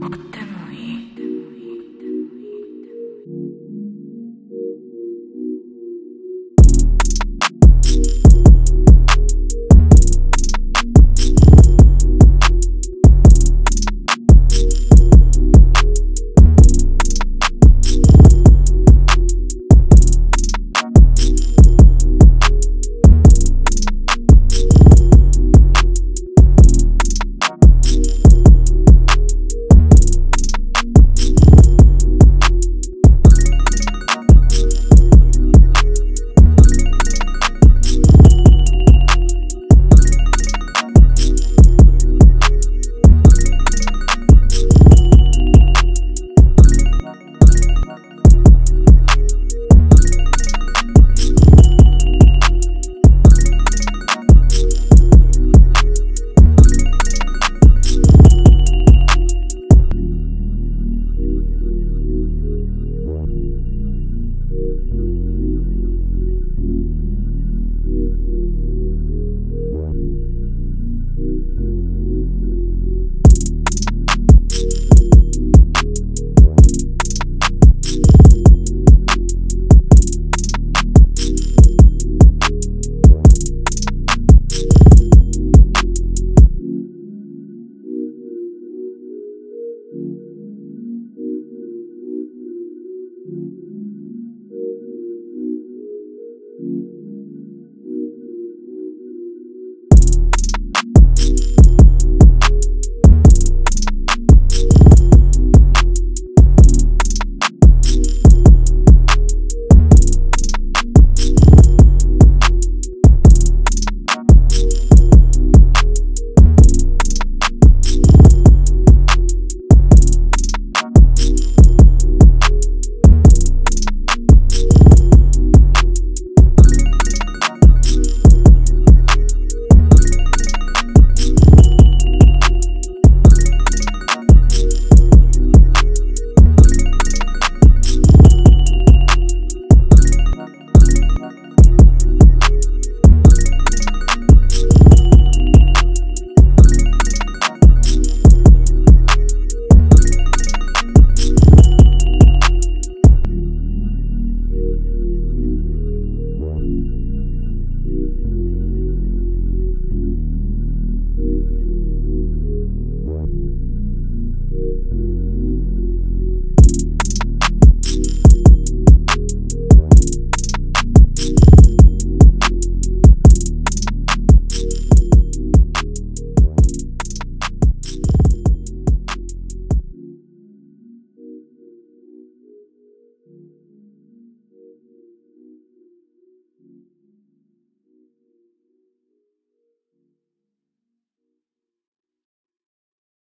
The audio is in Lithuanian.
Octavo.